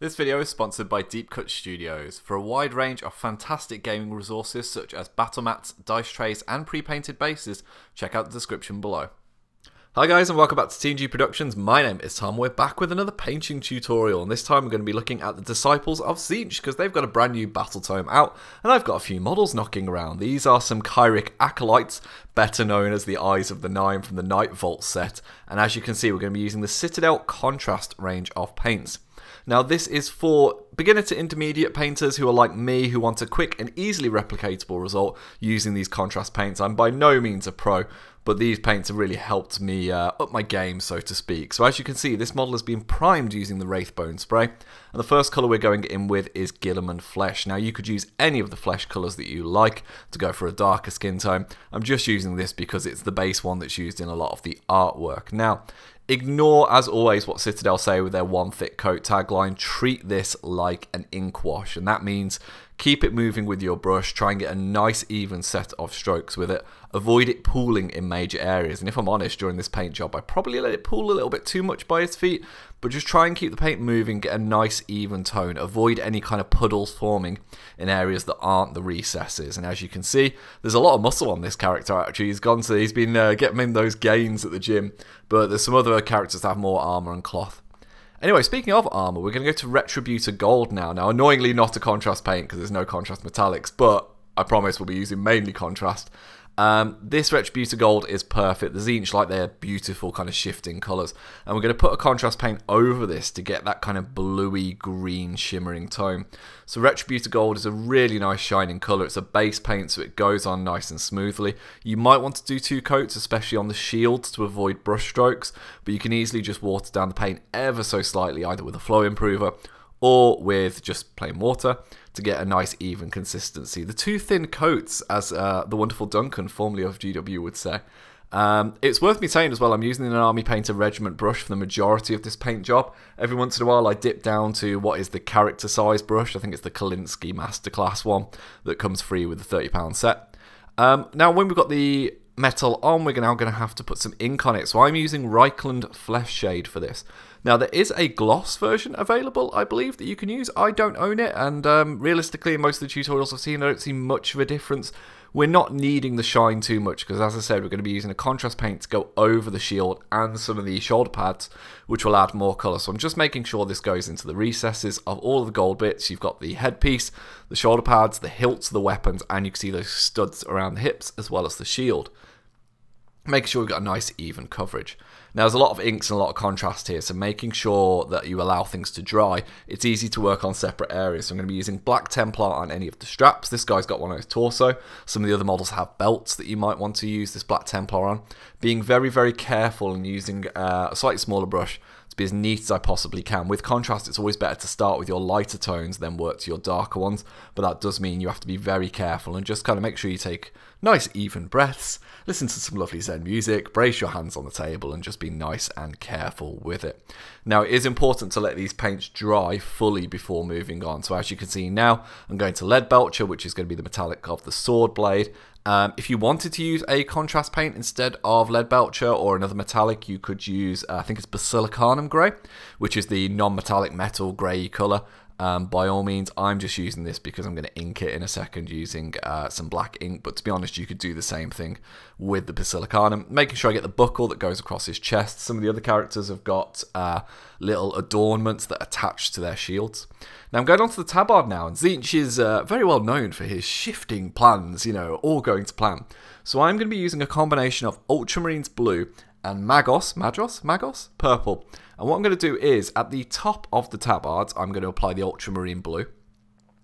This video is sponsored by Deep Cut Studios. For a wide range of fantastic gaming resources such as battle mats, dice trays, and pre-painted bases, check out the description below. Hi guys and welcome back to TNG Productions. My name is Tom. We're back with another painting tutorial and this time we're going to be looking at the Disciples of Tzeentch because they've got a brand new battle tome out and I've got a few models knocking around. These are some Kairic Acolytes, better known as the Eyes of the Nine from the Nightvault set and as you can see we're going to be using the Citadel Contrast range of paints. Now this is for beginner to intermediate painters who are like me who want a quick and easily replicatable result using these contrast paints. I'm by no means a pro, but these paints have really helped me uh, up my game, so to speak. So as you can see, this model has been primed using the Wraithbone spray, and the first colour we're going in with is Guilliman Flesh. Now you could use any of the flesh colours that you like to go for a darker skin tone. I'm just using this because it's the base one that's used in a lot of the artwork. Now, Ignore, as always, what Citadel say with their one thick coat tagline. Treat this like an ink wash, and that means keep it moving with your brush. Try and get a nice, even set of strokes with it. Avoid it pooling in major areas. And if I'm honest, during this paint job, I probably let it pool a little bit too much by its feet. But just try and keep the paint moving, get a nice, even tone. Avoid any kind of puddles forming in areas that aren't the recesses. And as you can see, there's a lot of muscle on this character. Actually, he's gone to, he's been uh, getting those gains at the gym. But there's some other characters that have more armor and cloth. Anyway, speaking of armor, we're going to go to Retributor Gold now. Now, annoyingly not a contrast paint because there's no contrast metallics, but I promise we'll be using mainly contrast. Um, this Retributor Gold is perfect. The Tzeentch like their beautiful kind of shifting colours. And we're going to put a contrast paint over this to get that kind of bluey green shimmering tone. So Retributor Gold is a really nice shining colour. It's a base paint so it goes on nice and smoothly. You might want to do two coats, especially on the shields to avoid brush strokes. But you can easily just water down the paint ever so slightly either with a flow improver or with just plain water to get a nice even consistency. The two thin coats, as uh, the wonderful Duncan, formerly of GW, would say. Um, it's worth me saying as well, I'm using an Army Painter Regiment brush for the majority of this paint job. Every once in a while I dip down to what is the character size brush, I think it's the Kolinsky Masterclass one that comes free with the £30 set. Um, now when we've got the metal on, we're now going to have to put some ink on it. So I'm using Reikland Flesh Shade for this. Now, there is a gloss version available, I believe, that you can use. I don't own it, and um, realistically, in most of the tutorials I've seen, I don't see much of a difference. We're not needing the shine too much, because as I said, we're going to be using a contrast paint to go over the shield and some of the shoulder pads, which will add more colour. So I'm just making sure this goes into the recesses of all of the gold bits. You've got the headpiece, the shoulder pads, the hilts of the weapons, and you can see those studs around the hips, as well as the shield making sure we've got a nice even coverage. Now there's a lot of inks and a lot of contrast here, so making sure that you allow things to dry, it's easy to work on separate areas. So I'm going to be using Black Templar on any of the straps. This guy's got one on his torso. Some of the other models have belts that you might want to use this Black Templar on. Being very, very careful and using uh, a slightly smaller brush be as neat as I possibly can. With contrast, it's always better to start with your lighter tones, then work to your darker ones, but that does mean you have to be very careful and just kind of make sure you take nice even breaths, listen to some lovely Zen music, brace your hands on the table, and just be nice and careful with it. Now, it is important to let these paints dry fully before moving on. So as you can see now, I'm going to Lead Belcher, which is going to be the metallic of the sword blade. Um, if you wanted to use a contrast paint instead of lead belcher or another metallic, you could use, uh, I think it's Basilicanum Grey, which is the non-metallic metal grey colour. Um, by all means, I'm just using this because I'm going to ink it in a second using uh, some black ink. But to be honest, you could do the same thing with the Basilicanum. Making sure I get the buckle that goes across his chest. Some of the other characters have got uh, little adornments that attach to their shields. Now I'm going on to the Tabard now, and Tzeentch is uh, very well known for his shifting plans, you know, all going to plan. So I'm going to be using a combination of Ultramarines Blue and Magos, Magos, Magos, Purple. And what I'm going to do is, at the top of the tabards, I'm going to apply the ultramarine blue.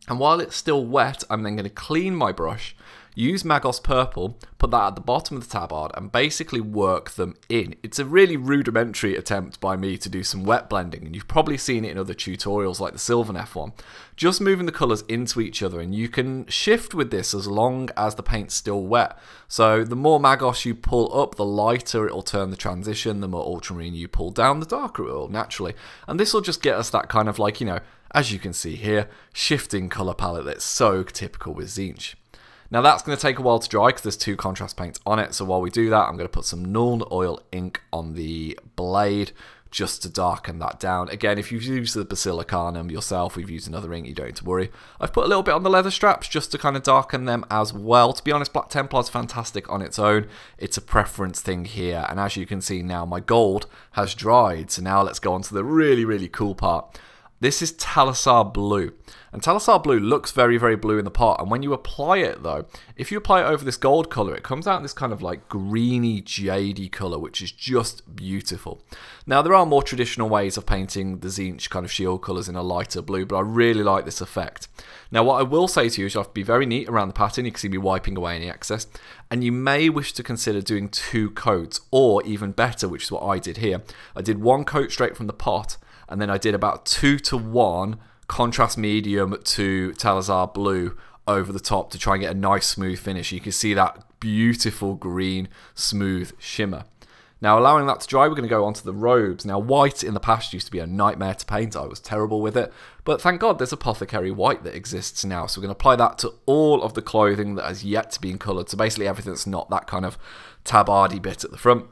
And while it's still wet, I'm then going to clean my brush use Magos Purple, put that at the bottom of the tabard, and basically work them in. It's a really rudimentary attempt by me to do some wet blending, and you've probably seen it in other tutorials like the Sylvaneth one. Just moving the colours into each other, and you can shift with this as long as the paint's still wet. So the more Magos you pull up, the lighter it'll turn the transition, the more ultramarine you pull down, the darker it will, naturally. And this will just get us that kind of like, you know, as you can see here, shifting colour palette that's so typical with Tzeentch. Now that's going to take a while to dry because there's two contrast paints on it. So while we do that, I'm going to put some Nuln Oil ink on the blade just to darken that down. Again, if you've used the Basilicanum yourself, we've used another ink, you don't need to worry. I've put a little bit on the leather straps just to kind of darken them as well. To be honest, Black Templar is fantastic on its own. It's a preference thing here, and as you can see now, my gold has dried. So now let's go on to the really, really cool part. This is Talassar Blue. And Talassar Blue looks very, very blue in the pot. And when you apply it, though, if you apply it over this gold colour, it comes out in this kind of like greeny, jadey colour, which is just beautiful. Now, there are more traditional ways of painting the Tzeentch kind of shield colours in a lighter blue, but I really like this effect. Now, what I will say to you is you have to be very neat around the pattern. You can see me wiping away any excess. And you may wish to consider doing two coats, or even better, which is what I did here. I did one coat straight from the pot, and then I did about two to one contrast medium to Talassar blue over the top to try and get a nice smooth finish. You can see that beautiful green smooth shimmer. Now allowing that to dry, we're going to go onto the robes. Now white in the past used to be a nightmare to paint. I was terrible with it. But thank God there's apothecary white that exists now. So we're going to apply that to all of the clothing that has yet to be coloured. So basically everything that's not that kind of tabardy bit at the front.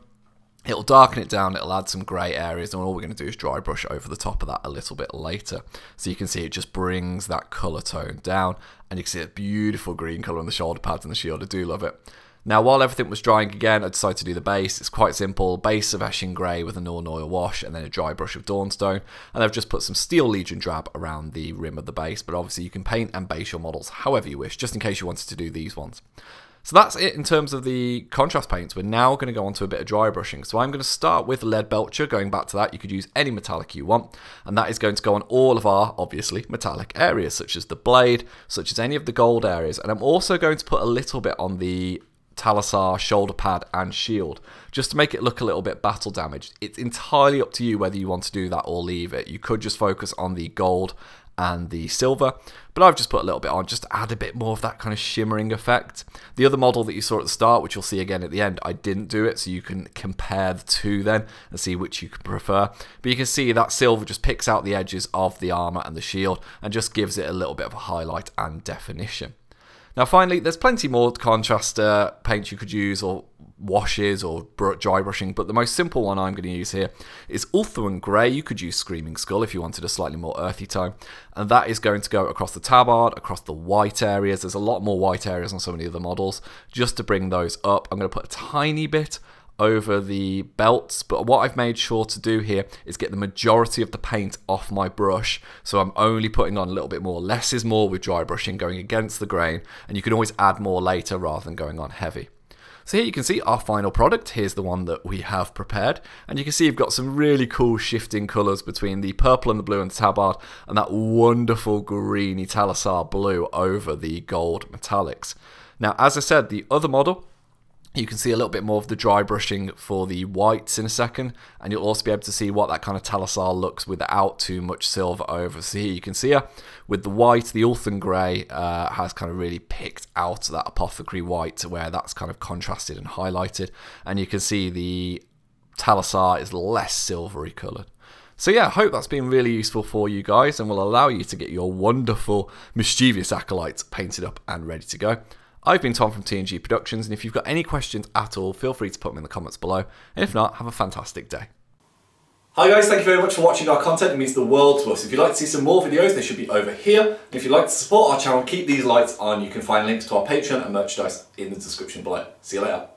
It'll darken it down, it'll add some grey areas, and all we're going to do is dry brush over the top of that a little bit later. So you can see it just brings that colour tone down, and you can see a beautiful green colour on the shoulder pads and the shield. I do love it. Now, while everything was drying again, I decided to do the base. It's quite simple. Base of Eshin Grey with a Nuln Oil wash and then a dry brush of Dawnstone. And I've just put some Steel Legion drab around the rim of the base, but obviously you can paint and base your models however you wish, just in case you wanted to do these ones. So that's it in terms of the contrast paints. We're now going to go on to a bit of dry brushing. So I'm going to start with lead belcher, going back to that. You could use any metallic you want, and that is going to go on all of our, obviously, metallic areas, such as the blade, such as any of the gold areas. And I'm also going to put a little bit on the Talassar shoulder pad and shield just to make it look a little bit battle damaged. It's entirely up to you whether you want to do that or leave it. You could just focus on the gold and the silver, but I've just put a little bit on just to add a bit more of that kind of shimmering effect. The other model that you saw at the start, which you'll see again at the end, I didn't do it, so you can compare the two then and see which you can prefer. But you can see that silver just picks out the edges of the armor and the shield and just gives it a little bit of a highlight and definition. Now finally, there's plenty more contrast uh, paints you could use or washes or dry brushing, but the most simple one I'm going to use here is Ulthuan Grey. You could use Screaming Skull if you wanted a slightly more earthy tone, and that is going to go across the tabard, across the white areas. There's a lot more white areas on some of the other models. Just to bring those up, I'm going to put a tiny bit over the belts but what I've made sure to do here is get the majority of the paint off my brush so I'm only putting on a little bit more less is more with dry brushing going against the grain and you can always add more later rather than going on heavy so here you can see our final product. Here's the one that we have prepared. And you can see you've got some really cool shifting colours between the purple and the blue and the tabard and that wonderful greeny Talassar blue over the gold metallics. Now, as I said, the other model you can see a little bit more of the dry brushing for the whites in a second, and you'll also be able to see what that kind of Talassar looks without too much silver over. So here you can see her with the white, the Ulthuan Grey uh, has kind of really picked out that apothecary white where that's kind of contrasted and highlighted, and you can see the Talassar is less silvery coloured. So yeah, I hope that's been really useful for you guys and will allow you to get your wonderful mischievous acolytes painted up and ready to go. I've been Tom from TNG Productions, and if you've got any questions at all, feel free to put them in the comments below. And if not, have a fantastic day. Hi guys, thank you very much for watching our content. It means the world to us. If you'd like to see some more videos, they should be over here. And if you'd like to support our channel, keep these lights on. You can find links to our Patreon and merchandise in the description below. See you later.